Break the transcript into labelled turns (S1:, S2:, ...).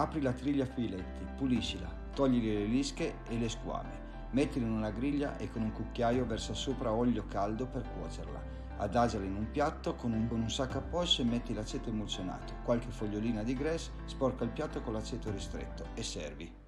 S1: Apri la triglia a filetti, puliscila, togli le lische e le squame. Mettila in una griglia e con un cucchiaio versa sopra olio caldo per cuocerla. Adagiala in un piatto con un, con un sacco a poche e metti l'aceto emulsionato, qualche fogliolina di grass, sporca il piatto con l'aceto ristretto e servi.